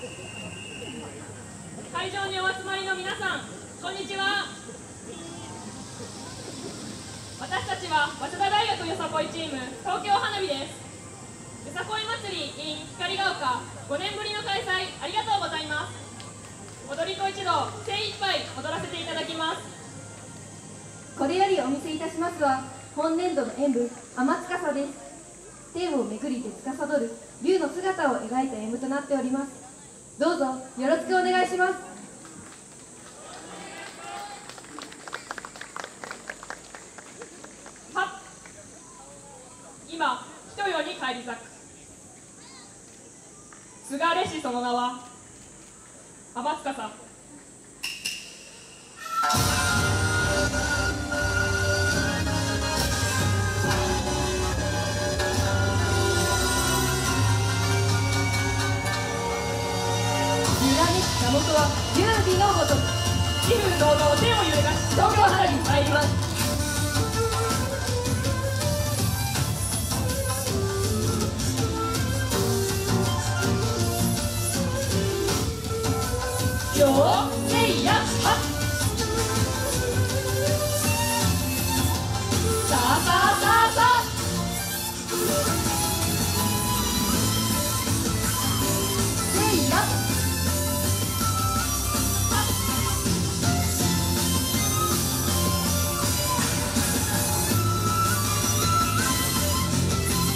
会場にお集まりの皆さんこんにちは。私たちは早稲田大学よさこいチーム東京花火です。よさこい祭り in 光が丘5年ぶりの開催ありがとうございます。踊り子一同精一杯踊らせていただきます。これよりお見せいたしますは本年度の演舞天司です天を巡りて司る竜の姿を描いた演舞となっております。どうぞよろしくお願いします。はっ。今人よに返り咲く。すがれしその名は天司揺らめき名元は劉備のごとく威風堂々手を揺れがし東京花火参ります。よーせいやはっ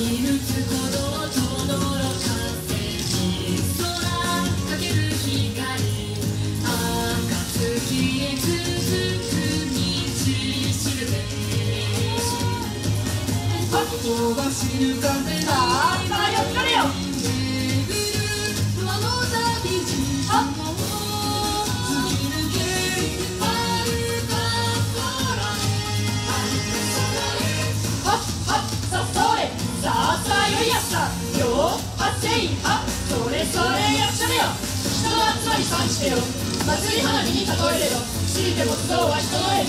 見るつほどとどろかせに空かける光暁へ続く道しるべ言葉知る風さあったよせいはっそれそれやっちゃめよ。人の集まりさんしてよ。祭り花火に例えれよ。知りてもそうは人の絵。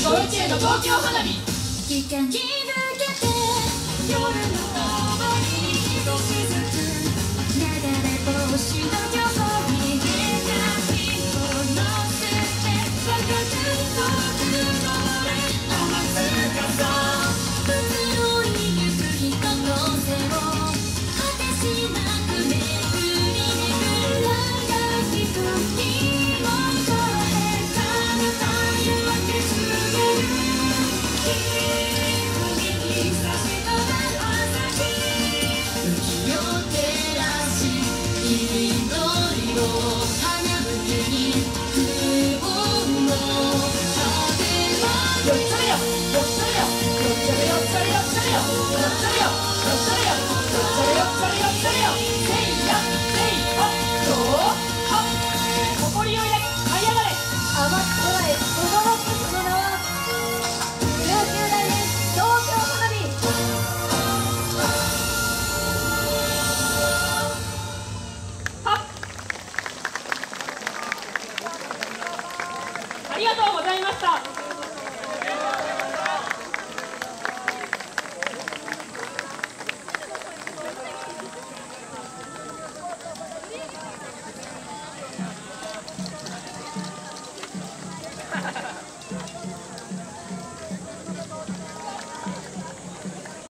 小一への東京花火。時間に向けて夜の川に一つずつ流れ星の夜ございました。